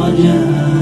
رجاء.